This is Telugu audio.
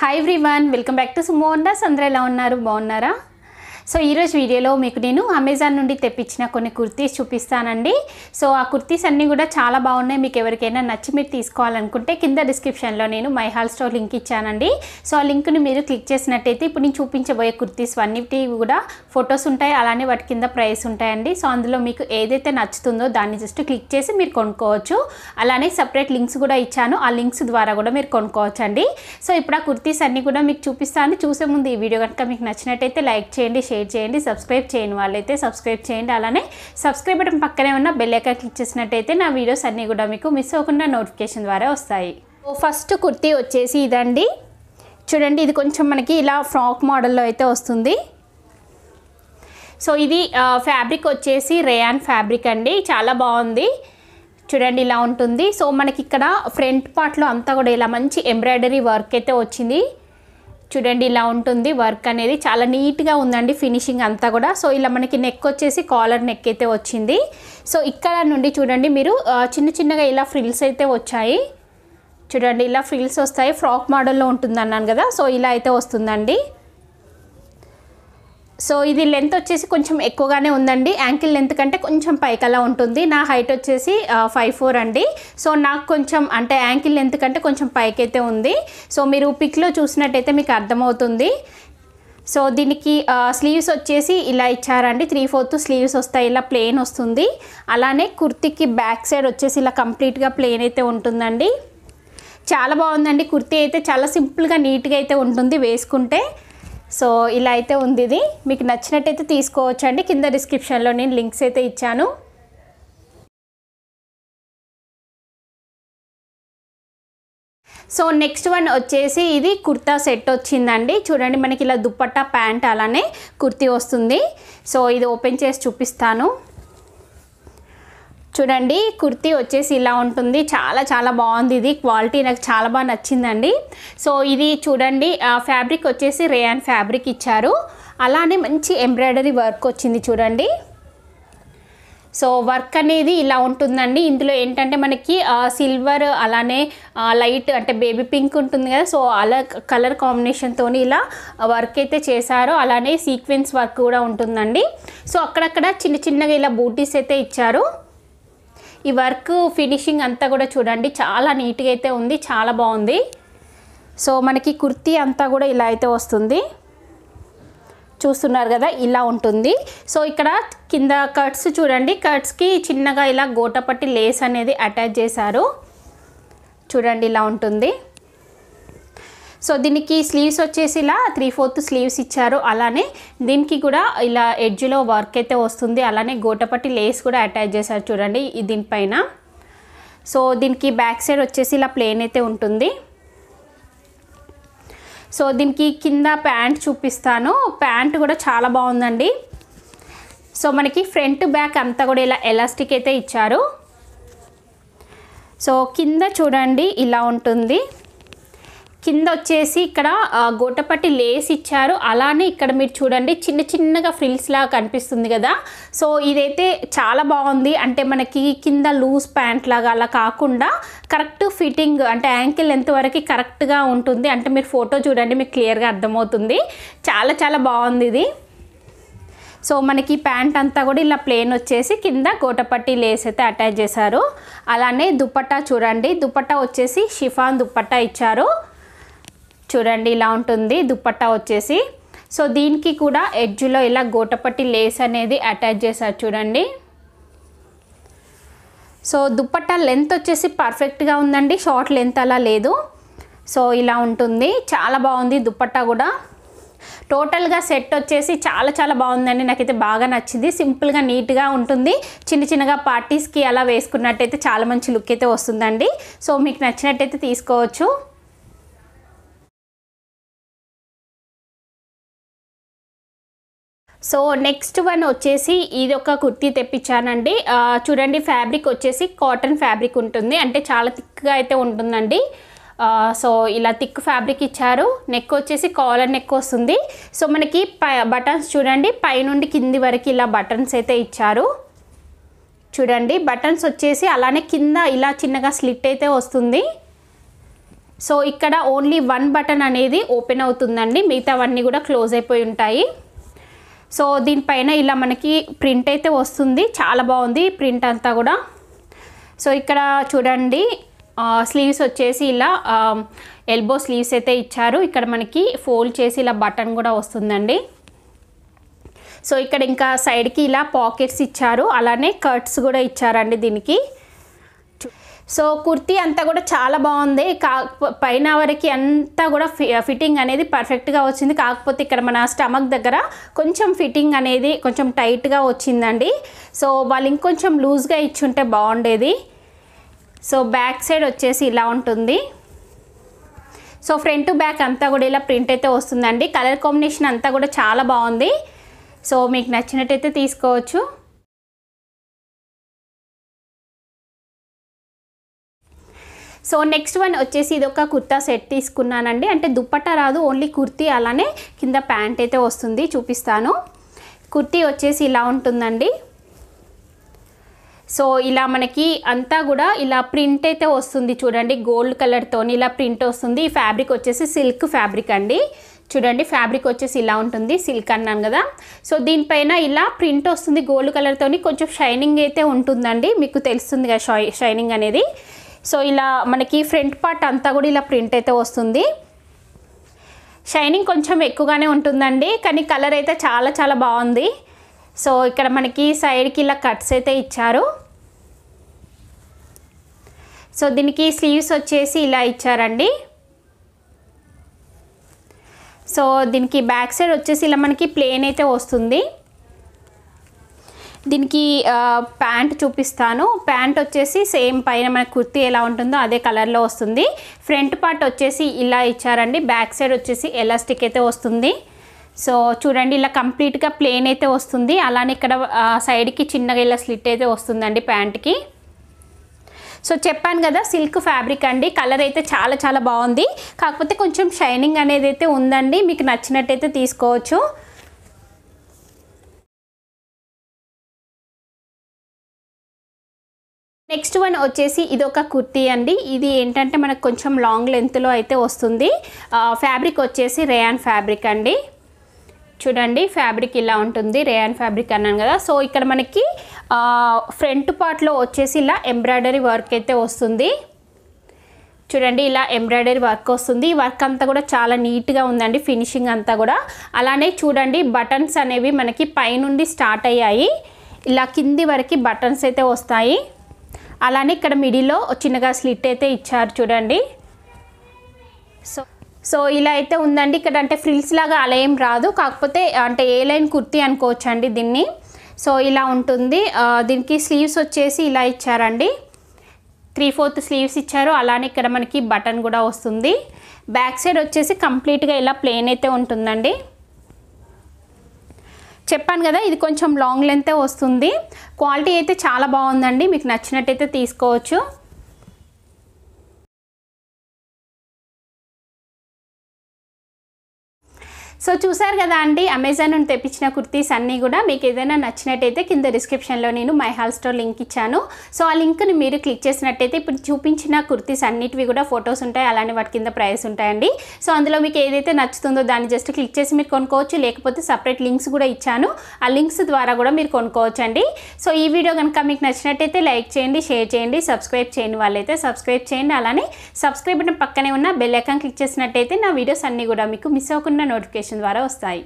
Hi everyone welcome back to సుమోండాస్ అందరూ ఎలా ఉన్నారు? బాగున్నారా? సో ఈరోజు వీడియోలో మీకు నేను అమెజాన్ నుండి తెప్పించిన కొన్ని కుర్తీస్ చూపిస్తానండి. సో ఆ కుర్తీస్ అన్నీ కూడా చాలా బాగున్నాయి. మీకు ఎవరికైనా నచ్చి మీరు తీసుకోవాలనుకుంటే కింద డిస్క్రిప్షన్లో నేను మై హాల్ స్టోర్ లింక్ ఇచ్చానండి. సో ఆ లింక్ని మీరు క్లిక్ చేసినట్టయితే ఇప్పుడు నేను చూపించబోయే కుర్తీస్ అన్నిటి కూడా ఫొటోస్ ఉంటాయి. అలానే వాటి కింద ప్రైస్ ఉంటాయండి. సో అందులో మీకు ఏదైతే నచ్చుతుందో దాన్ని జస్ట్ క్లిక్ చేసి మీరు కొనుక్కోవచ్చు. అలానే సపరేట్ లింక్స్ కూడా ఇచ్చాను. ఆ లింక్స్ ద్వారా కూడా మీరు కొనుక్కోవచ్చు అండి సో ఇప్పుడు ఆ కుర్తీస్ అన్నీ కూడా మీకు చూపిస్తాను. చూసే ముందు ఈ వీడియో కనుక మీకు నచ్చినట్టయితే లైక్ చేయండి షేర్ చేయండి సబ్స్క్రైబ్ చేయని వాళ్ళైతే సబ్స్క్రైబ్ చేయండి. అలానే సబ్స్క్రైబ్ బటన్ పక్కనే ఉన్న బెల్ ఐకాన్ క్లిక్ చేసినట్టయితే నా వీడియోస్ అన్నీ కూడా మీకు మిస్ అవ్వకుండా నోటిఫికేషన్ ద్వారా వస్తాయి. ఫస్ట్ కుర్తీ వచ్చేసి ఇదండి. చూడండి ఇది కొంచెం మనకి ఇలా ఫ్రాక్ మోడల్లో అయితే వస్తుంది. సో ఇది ఫ్యాబ్రిక్ వచ్చేసి రేయాన్ ఫ్యాబ్రిక్ అండి. చాలా బాగుంది. చూడండి ఇలా ఉంటుంది. సో మనకి ఇక్కడ ఫ్రంట్ పార్ట్లో అంతా కూడా ఇలా మంచి ఎంబ్రాయిడరీ వర్క్ అయితే వచ్చింది. చూడండి ఇలా ఉంటుంది. వర్క్ అనేది చాలా నీట్గా ఉందండి ఫినిషింగ్ అంతా కూడా. సో ఇలా మనకి నెక్ వచ్చేసి కాలర్ నెక్ అయితే వచ్చింది. సో ఇక్కడ నుండి చూడండి మీరు చిన్న చిన్నగా ఇలా ఫ్రిల్స్ అయితే వచ్చాయి. చూడండి ఇలా ఫ్రిల్స్ వస్తాయి. ఫ్రాక్ మోడల్లో ఉంటుంది అన్నాను కదా. సో ఇలా అయితే వస్తుందండి. సో ఇది లెంత్ వచ్చేసి కొంచెం ఎక్కువగానే ఉందండి. యాంకిల్ లెంత్ కంటే కొంచెం పైకలా ఉంటుంది. నా హైట్ వచ్చేసి ఫైవ్ ఫోర్ అండి. సో నాకు కొంచెం అంటే యాంకిల్ లెంత్ కంటే కొంచెం పైకైతే ఉంది. సో మీరు పిక్లో చూసినట్టయితే మీకు అర్థమవుతుంది. సో దీనికి స్లీవ్స్ వచ్చేసి ఇలా ఇచ్చారండి. త్రీ ఫోర్త్ స్లీవ్స్ వస్తాయి. ఇలా ప్లెయిన్ వస్తుంది. అలానే కుర్తీకి బ్యాక్ సైడ్ వచ్చేసి ఇలా కంప్లీట్గా ప్లెయిన్ అయితే ఉంటుందండి. చాలా బాగుందండి. కుర్తీ అయితే చాలా సింపుల్గా నీట్గా అయితే ఉంటుంది వేసుకుంటే. సో ఇలా అయితే ఉంది ఇది. మీకు నచ్చినట్టయితే తీసుకోవచ్చు అండి కింద డిస్క్రిప్షన్లో నేను లింక్స్ అయితే ఇచ్చాను. సో నెక్స్ట్ వన్ వచ్చేసి ఇది కుర్తా సెట్ వచ్చిందండి. చూడండి మనకి ఇలా దుప్పట్టా ప్యాంట్ అలానే కుర్తీ వస్తుంది. సో ఇది ఓపెన్ చేసి చూపిస్తాను. చూడండి కుర్తీ వచ్చేసి ఇలా ఉంటుంది. చాలా చాలా బాగుంది ఇది. క్వాలిటీ నాకు చాలా బాగా నచ్చిందండి. సో ఇది చూడండి ఫ్యాబ్రిక్ వచ్చేసి రేయాన్ ఫ్యాబ్రిక్ ఇచ్చారు. అలానే మంచి ఎంబ్రాయిడరీ వర్క్ వచ్చింది చూడండి. సో వర్క్ అనేది ఇలా ఉంటుందండి. ఇందులో ఏంటంటే మనకి సిల్వర్ అలానే లైట్ అంటే బేబీ పింక్ ఉంటుంది కదా. సో అలా కలర్ కాంబినేషన్తో ఇలా వర్క్ అయితే చేశారో. అలానే సీక్వెన్స్ వర్క్ కూడా ఉంటుందండి. సో అక్కడక్కడ చిన్న చిన్నగా ఇలా బూటీస్ అయితే ఇచ్చారు. ఈ వర్క్ ఫినిషింగ్ అంతా కూడా చూడండి. చాలా నీట్గా అయితే ఉంది చాలా బాగుంది. సో మనకి కుర్తీ అంతా కూడా ఇలా అయితే వస్తుంది. చూస్తున్నారు కదా ఇలా ఉంటుంది. సో ఇక్కడ కింద కట్స్ చూడండి. కట్స్కి చిన్నగా ఇలా గోటపట్టి లేస్ అనేది అటాచ్ చేశారు. చూడండి ఇలా ఉంటుంది. సో దీనికి స్లీవ్స్ వచ్చేసి ఇలా త్రీ ఫోర్త్ స్లీవ్స్ ఇచ్చారు. అలానే దీనికి కూడా ఇలా ఎడ్జ్లో వర్క్ అయితే వస్తుంది. అలానే గోటపట్టి లేస్ కూడా అటాచ్ చేశారు చూడండి దీనిపైన. సో దీనికి బ్యాక్ సైడ్ వచ్చేసి ఇలా ప్లేన్ అయితే ఉంటుంది. సో దీనికి కింద ప్యాంట్ చూపిస్తాను. ప్యాంట్ కూడా చాలా బాగుందండి. సో మనకి ఫ్రంట్ బ్యాక్ అంతా కూడా ఇలా ఎలాస్టిక్ అయితే ఇచ్చారు. సో కింద చూడండి ఇలా ఉంటుంది. కింద వచ్చేసి ఇక్కడ గోటపట్టి లేస్ ఇచ్చారు. అలానే ఇక్కడ మీరు చూడండి చిన్న చిన్నగా ఫ్రిల్స్ లాగా కనిపిస్తుంది కదా. సో ఇదైతే చాలా బాగుంది. అంటే మనకి కింద లూజ్ ప్యాంట్ లాగా అలా కాకుండా కరెక్ట్ ఫిట్టింగ్ అంటే యాంకిల్ ఎంత వరకు కరెక్ట్గా ఉంటుంది. అంటే మీరు ఫోటో చూడండి మీకు క్లియర్గా అర్థమవుతుంది. చాలా చాలా బాగుంది ఇది. సో మనకి ప్యాంట్ అంతా కూడా ఇలా ప్లేన్ వచ్చేసి కింద గోటపట్టి లేస్ అయితే అటాచ్ చేశారు. అలానే దుపట్టా చూడండి దుపట్టా వచ్చేసి షిఫాన్ దుపట్టా ఇచ్చారు. చూడండి ఇలా ఉంటుంది. దుప్పట్టా వచ్చేసి. సో దీనికి కూడా ఎడ్జ్లో ఇలా గోటపట్టి లేస్ అనేది అటాచ్ చేశారు చూడండి. సో దుప్పట్టా లెంత్ వచ్చేసి పర్ఫెక్ట్గా ఉందండి. షార్ట్ లెంత్ అలా లేదు. సో ఇలా ఉంటుంది. చాలా బాగుంది దుప్పట్టా కూడా. టోటల్గా సెట్ వచ్చేసి చాలా చాలా బాగుందండి. నాకైతే బాగా నచ్చింది. సింపుల్గా నీట్గా ఉంటుంది. చిన్న చిన్నగా పార్టీస్కి అలా వేసుకున్నట్టయితే చాలా మంచి లుక్ అయితే వస్తుందండి. సో మీకు నచ్చినట్టయితే తీసుకోవచ్చు. సో నెక్స్ట్ వన్ వచ్చేసి ఇది ఒక కుర్తీ తెప్పించానండి. చూడండి ఫ్యాబ్రిక్ వచ్చేసి కాటన్ ఫ్యాబ్రిక్ ఉంటుంది. అంటే చాలా థిక్గా అయితే ఉంటుందండి. సో ఇలా థిక్ ఫ్యాబ్రిక్ ఇచ్చారు. నెక్ వచ్చేసి కాలర్ నెక్ వస్తుంది. సో మనకి పై బటన్స్ చూడండి పైనుండి కింది వరకు ఇలా బటన్స్ అయితే ఇచ్చారు. చూడండి బటన్స్ వచ్చేసి అలానే కింద ఇలా చిన్నగా స్లిట్ అయితే వస్తుంది. సో ఇక్కడ ఓన్లీ వన్ బటన్ అనేది ఓపెన్ అవుతుందండి. మిగతావన్నీ కూడా క్లోజ్ అయిపోయి ఉంటాయి. సో దీనిపైన ఇలా మనకి ప్రింట్ అయితే వస్తుంది. చాలా బాగుంది ప్రింట్ అంతా కూడా. సో ఇక్కడ చూడండి స్లీవ్స్ వచ్చేసి ఇలా ఎల్బో స్లీవ్స్ అయితే ఇచ్చారు. ఇక్కడ మనకి ఫోల్డ్ చేసి ఇలా బటన్ కూడా వస్తుందండి. సో ఇక్కడ ఇంకా సైడ్కి ఇలా పాకెట్స్ ఇచ్చారు. అలానే కట్స్ కూడా ఇచ్చారండి దీనికి. సో కుర్తీ అంతా కూడా చాలా బాగుంది. కా పైన వరకు అంతా కూడా ఫి ఫిట్టింగ్ అనేది పర్ఫెక్ట్గా వచ్చింది. కాకపోతే ఇక్కడ మన స్టమక్ దగ్గర కొంచెం ఫిట్టింగ్ అనేది కొంచెం టైట్గా వచ్చిందండి. సో వాళ్ళు ఇంకొంచెం లూజ్గా ఇచ్చుంటే బాగుండేది. సో బ్యాక్ సైడ్ వచ్చేసి ఇలా ఉంటుంది. సో ఫ్రంట్ టు బ్యాక్ అంతా కూడా ఇలా ప్రింట్ అయితే వస్తుందండి. కలర్ కాంబినేషన్ అంతా కూడా చాలా బాగుంది. సో మీకు నచ్చినట్టయితే తీసుకోవచ్చు. సో నెక్స్ట్ వన్ వచ్చేసి ఇది ఒక కుర్తా సెట్ తీసుకున్నానండి. అంటే దుప్పట్ట రాదు ఓన్లీ కుర్తీ అలానే కింద ప్యాంట్ అయితే వస్తుంది చూపిస్తాను. కుర్తీ వచ్చేసి ఇలా ఉంటుందండి. సో ఇలా మనకి అంతా కూడా ఇలా ప్రింట్ అయితే వస్తుంది చూడండి గోల్డ్ కలర్తో ఇలా ప్రింట్ వస్తుంది. ఈ ఫ్యాబ్రిక్ వచ్చేసి సిల్క్ ఫ్యాబ్రిక్ అండి. చూడండి ఫ్యాబ్రిక్ వచ్చేసి ఇలా ఉంటుంది సిల్క్ అన్నాను కదా. సో దీనిపైన ఇలా ప్రింట్ వస్తుంది గోల్డ్ కలర్తో కొంచెం షైనింగ్ అయితే ఉంటుందండి. మీకు తెలుస్తుంది కదా షై షైనింగ్ అనేది. సో ఇలా మనకి ఫ్రంట్ పార్ట్ అంతా కూడా ఇలా ప్రింట్ అయితే వస్తుంది. షైనింగ్ కొంచెం ఎక్కువగానే ఉంటుందండి కానీ కలర్ అయితే చాలా చాలా బాగుంది. సో ఇక్కడ మనకి సైడ్కి ఇలా కట్స్ అయితే ఇచ్చారు. సో దీనికి స్లీవ్స్ వచ్చేసి ఇలా ఇచ్చారండి. సో దీనికి బ్యాక్ సైడ్ వచ్చేసి ఇలా మనకి ప్లేన్ అయితే వస్తుంది. దీనికి ప్యాంట్ చూపిస్తాను. ప్యాంట్ వచ్చేసి సేమ్ పైన మన కుర్తీ ఎలా ఉంటుందో అదే కలర్లో వస్తుంది. ఫ్రంట్ పార్ట్ వచ్చేసి ఇలా ఇచ్చారండి. బ్యాక్ సైడ్ వచ్చేసి ఎలాస్టిక్ అయితే వస్తుంది. సో చూడండి ఇలా కంప్లీట్గా ప్లేన్ అయితే వస్తుంది. అలానే ఇక్కడ సైడ్కి చిన్నగా ఇలా స్లిట్ అయితే వస్తుందండి ప్యాంట్కి. సో చెప్పాను కదా సిల్క్ ఫ్యాబ్రిక్ అండి. కలర్ అయితే చాలా చాలా బాగుంది. కాకపోతే కొంచెం షైనింగ్ అనేది అయితే ఉందండి. మీకు నచ్చినట్టయితే తీసుకోవచ్చు. నెక్స్ట్ వన్ వచ్చేసి ఇది ఒక కుర్తీ అండి. ఇది ఏంటంటే మనకు కొంచెం లాంగ్ లెంత్లో అయితే వస్తుంది. ఫ్యాబ్రిక్ వచ్చేసి రేయాన్ ఫ్యాబ్రిక్ అండి. చూడండి ఫ్యాబ్రిక్ ఇలా ఉంటుంది. రేయాన్ ఫ్యాబ్రిక్ అన్నాను కదా. సో ఇక్కడ మనకి ఫ్రంట్ పార్ట్లో వచ్చేసి ఇలా ఎంబ్రాయిడరీ వర్క్ అయితే వస్తుంది. చూడండి ఇలా ఎంబ్రాయిడరీ వర్క్ వస్తుంది. ఈ వర్క్ అంతా కూడా చాలా నీట్గా ఉందండి. ఫినిషింగ్ అంతా కూడా. అలానే చూడండి బటన్స్ అనేవి మనకి పైనుండి స్టార్ట్ అయ్యాయి. ఇలా కింది వరకు బటన్స్ అయితే వస్తాయి. అలానే ఇక్కడ మిడిల్లో చిన్నగా స్లిట్ అయితే ఇచ్చారు చూడండి. సో సో ఇలా అయితే ఉందండి. ఇక్కడ అంటే ఫ్రిల్స్ లాగా అలా ఏం రాదు. కాకపోతే అంటే ఏ లైన్ కుర్తీ అనుకోవచ్చు అండి దీన్ని. సో ఇలా ఉంటుంది. దీనికి స్లీవ్స్ వచ్చేసి ఇలా ఇచ్చారండి. త్రీ ఫోర్త్ స్లీవ్స్ ఇచ్చారు. అలానే ఇక్కడ మనకి బటన్ కూడా వస్తుంది. బ్యాక్ సైడ్ వచ్చేసి కంప్లీట్గా ఇలా ప్లేన్ అయితే ఉంటుందండి. చెప్పాను కదా ఇది కొంచెం లాంగ్ లెంతే వస్తుంది. క్వాలిటీ అయితే చాలా బాగుందండి. మీకు నచ్చినట్టయితే తీసుకోవచ్చు. సో చూసారు కదా అండి అమెజాన్ నుండి తెప్పించిన కుర్తీస్ అన్నీ కూడా. మీకు ఏదైనా నచ్చినట్టయితే కింద డిస్క్రిప్షన్లో నేను మై హాల్ స్టోర్ లింక్ ఇచ్చాను. సో ఆ లింక్ని మీరు క్లిక్ చేసినట్టయితే ఇప్పుడు చూపించిన కుర్తీస్ అన్నిటివి కూడా ఫొటోస్ ఉంటాయి. అలానే వాటి కింద ప్రైస్ ఉంటాయండి. సో అందులో మీకు ఏదైతే నచ్చుతుందో దాన్ని జస్ట్ క్లిక్ చేసి మీరు కొనుక్కోవచ్చు. లేకపోతే సపరేట్ లింక్స్ కూడా ఇచ్చాను. ఆ లింక్స్ ద్వారా కూడా మీరు కొనుక్కోవచ్చు అండి సో ఈ వీడియో కనుక మీకు నచ్చినట్టయితే లైక్ చేయండి షేర్ చేయండి సబ్స్క్రైబ్ చేయని వాళ్ళైతే సబ్స్క్రైబ్ చేయండి. అలానే సబ్స్క్రైబ్ బటన్ పక్కనే ఉన్న బెల్ ఐకాన్ క్లిక్ చేసినట్టయితే నా వీడియోస్ అన్నీ కూడా మీకు మిస్ అవ్వకుండా నోటిఫికేషన్ ద్వారా వస్తాయి